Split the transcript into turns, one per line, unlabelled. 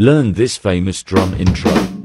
Learn this famous drum intro.